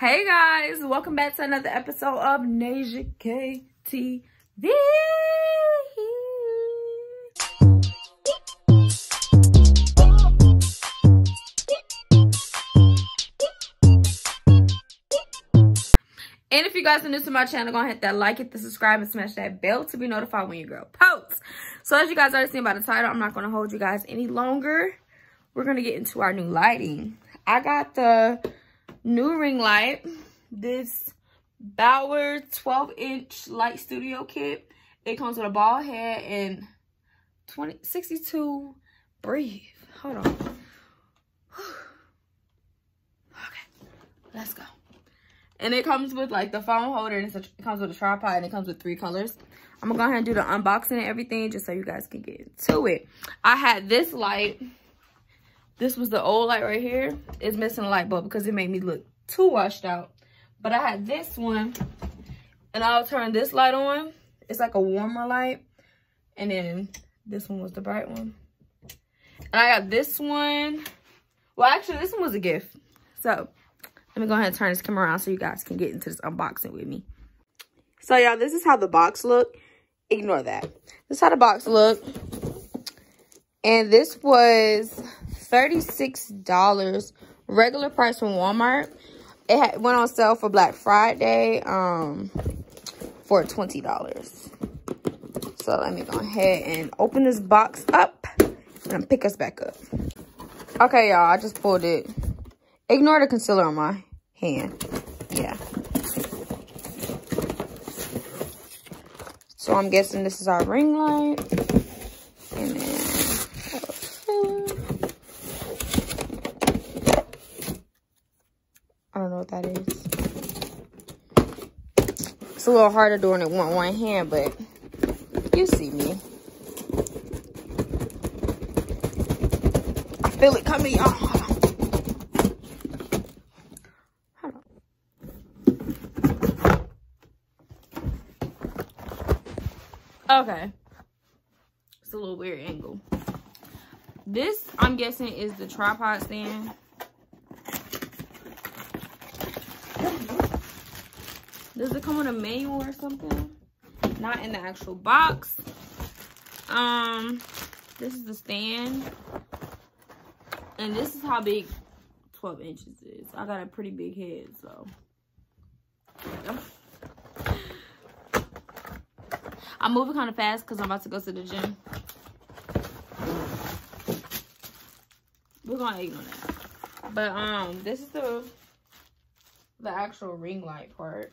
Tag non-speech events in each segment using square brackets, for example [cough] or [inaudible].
Hey guys, welcome back to another episode of NasiaKai TV. And if you guys are new to my channel, go ahead and hit that like, hit the subscribe, and smash that bell to be notified when your girl posts. So as you guys already seen by the title, I'm not going to hold you guys any longer. We're going to get into our new lighting. I got the new ring light. This Bower 12 inch light studio kit. It comes with a ball head and 20, 62, breathe. Hold on. [sighs] okay, let's go. And it comes with like the phone holder and a, it comes with a tripod and it comes with three colors. I'm gonna go ahead and do the unboxing and everything just so you guys can get into it. I had this light. This was the old light right here. It's missing a light bulb because it made me look too washed out. But I had this one and I'll turn this light on. It's like a warmer light. And then this one was the bright one. And I got this one. Well, actually, this one was a gift. So let me go ahead and turn this camera around so you guys can get into this unboxing with me. So, y'all, this is how the box look. Ignore that. This is how the box look. And this was $36. Regular price from Walmart. It had, went on sale for Black Friday um, for $20. So, let me go ahead and open this box up and pick us back up. Okay, y'all, I just pulled it. Ignore the concealer on my hand. Yeah. So I'm guessing this is our ring light. And then I don't know what that is. It's a little harder doing it with one hand, but you see me. I feel it coming, y'all. Okay. It's a little weird angle. This, I'm guessing, is the tripod stand. Does it come with a manual or something? Not in the actual box. Um, this is the stand. And this is how big 12 inches is. I got a pretty big head, so. [laughs] I'm moving kind of fast because I'm about to go to the gym. We're gonna ignore that. But um, this is the the actual ring light part.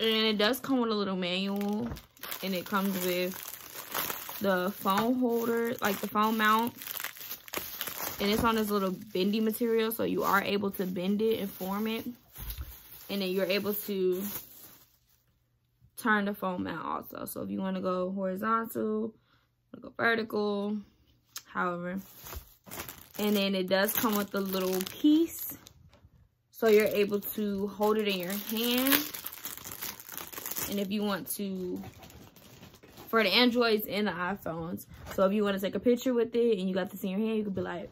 And it does come with a little manual. And it comes with the phone holder, like the phone mount. And it's on this little bendy material so you are able to bend it and form it. And then you're able to turn the phone mount also. So if you want to go horizontal go vertical however. And then it does come with a little piece so you're able to hold it in your hand and if you want to for the androids and the iphones so if you want to take a picture with it and you got this in your hand you could be like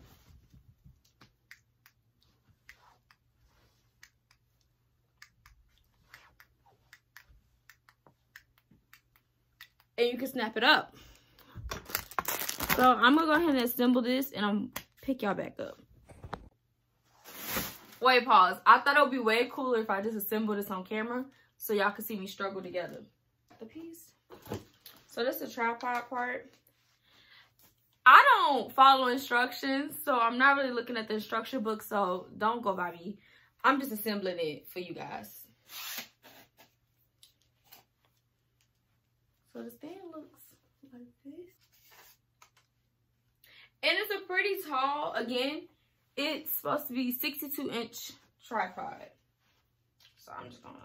and you can snap it up. So I'm gonna go ahead and assemble this and I'm pick y'all back up. Wait, pause. I thought it would be way cooler if I just assembled this on camera so y'all can see me struggle together. The piece. So this is the tripod part. I don't follow instructions, so I'm not really looking at the instruction book, so don't go by me. I'm just assembling it for you guys. So the stand looks like this. And it's a pretty tall, again, it's supposed to be 62 inch tripod. So I'm just gonna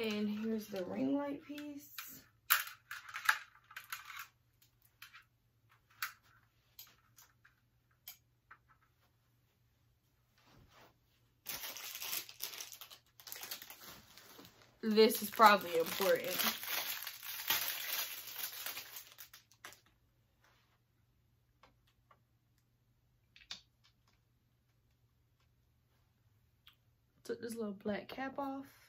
And here's the ring light piece. This is probably important. Took this little black cap off.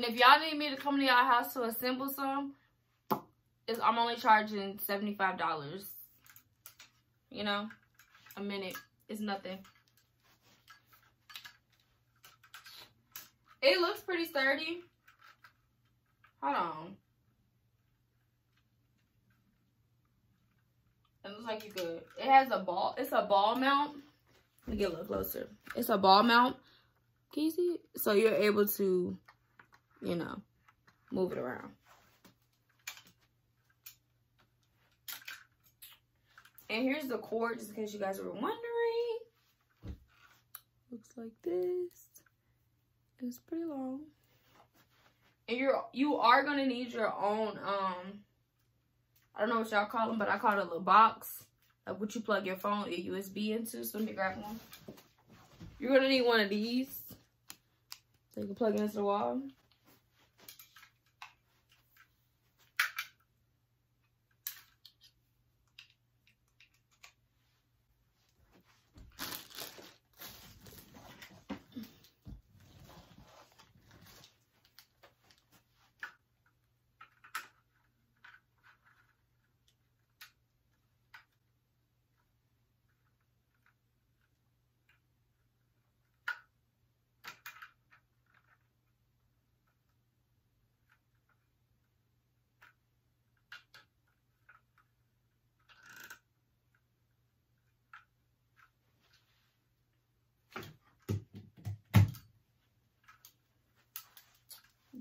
And if y'all need me to come to y'all house to assemble some, is I'm only charging $75. You know, a minute is nothing. It looks pretty sturdy. Hold on. It looks like you could. It has a ball. It's a ball mount. Let me get a little closer. It's a ball mount. Can you see? So you're able to you know, move it around. And here's the cord, just in case you guys were wondering. Looks like this. It's pretty long. And you're you are gonna need your own um I don't know what y'all call them, but I call it a little box. Like what you plug your phone, your USB into. So let me grab one. You're gonna need one of these. So you can plug it into the wall.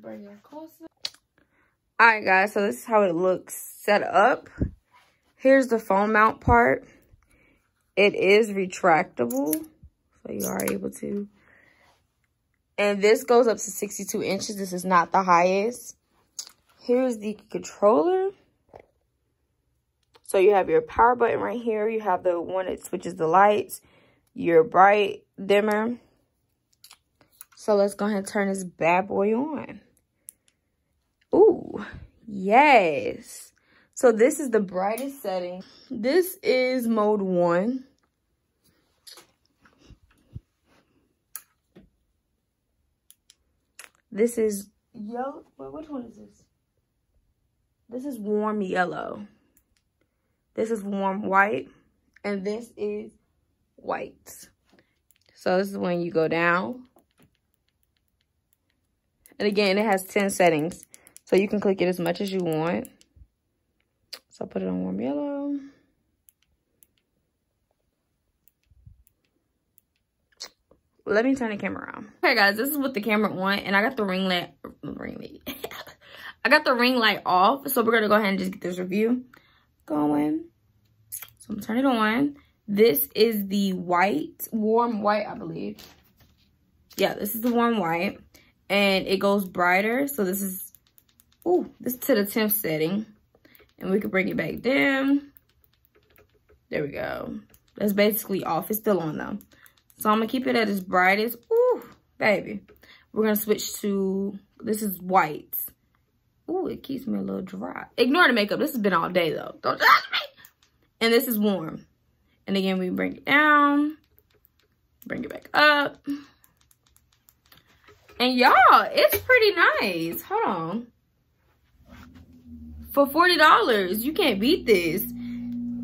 Bring it closer. All right, guys, so this is how it looks set up. Here's the phone mount part. It is retractable, so you are able to. And this goes up to 62 inches. This is not the highest. Here's the controller. So you have your power button right here. You have the one that switches the lights, your bright dimmer. So let's go ahead and turn this bad boy on. Ooh, yes. So this is the brightest setting. This is mode one. This is yellow. Wait, which one is this? This is warm yellow. This is warm white. And this is white. So this is when you go down. And again, it has 10 settings. So you can click it as much as you want. So I'll put it on warm yellow. Let me turn the camera around. Okay, guys, this is what the camera want, and I got the ring light. Ring light. [laughs] I got the ring light off, so we're gonna go ahead and just get this review going. So I'm turning it on. This is the white, warm white, I believe. Yeah, this is the warm white, and it goes brighter. So this is Ooh, this to the 10th setting. And we can bring it back down. There we go. That's basically off. It's still on though. So I'm to keep it at its brightest. Ooh, baby. We're to switch to, this is white. Ooh, it keeps me a little dry. Ignore the makeup. This has been all day though. Don't judge me. And this is warm. And again, we bring it down. Bring it back up. And y'all, it's pretty nice. Hold on for $40. You can't beat this.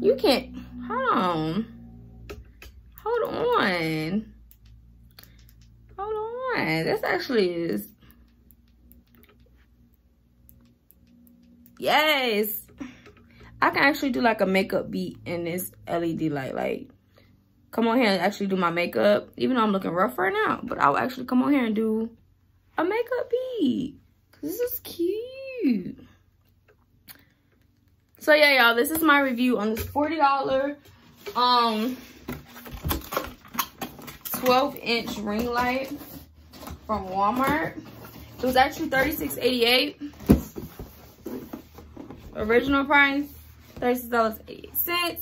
You can't. Hold on. Hold on. Hold on. This actually is. Yes. I can actually do like a makeup beat in this LED light. Like, come on here and actually do my makeup. Even though I'm looking rough right now. But I'll actually come on here and do a makeup beat. Cause this is cute. So yeah, y'all, this is my review on this $40 um 12 inch ring light from Walmart. It was actually $36.88. Original price, $36.88.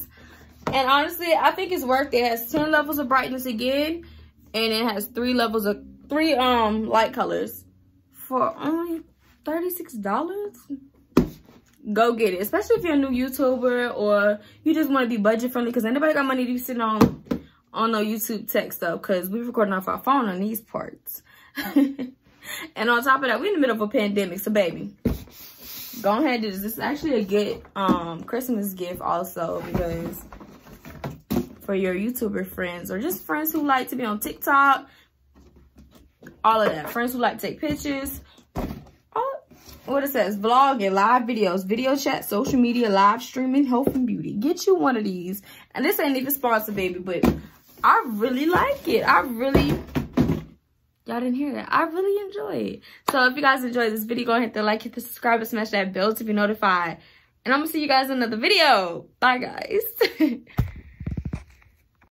And honestly, I think it's worth it. It has 10 levels of brightness again. And it has three levels of, three um light colors. For only $36? Go get it. Especially if you're a new YouTuber or you just want to be budget friendly. Because anybody got money to be sitting on on no YouTube tech stuff. Because we're recording off our phone on these parts. [laughs] and on top of that, we're in the middle of a pandemic. So baby, go ahead and do this. This is actually a good um Christmas gift also because for your YouTuber friends or just friends who like to be on TikTok, all of that. Friends who like to take pictures, what it says, vlogging live videos, video chat, social media, live streaming, health and beauty. Get you one of these. And this ain't even sponsored, baby, but I really like it. I really Y'all didn't hear that. I really enjoy it. So if you guys enjoyed this video, go ahead and hit the like, hit the subscribe, and smash that bell to be notified. And I'm to see you guys in another video. Bye, guys. [laughs]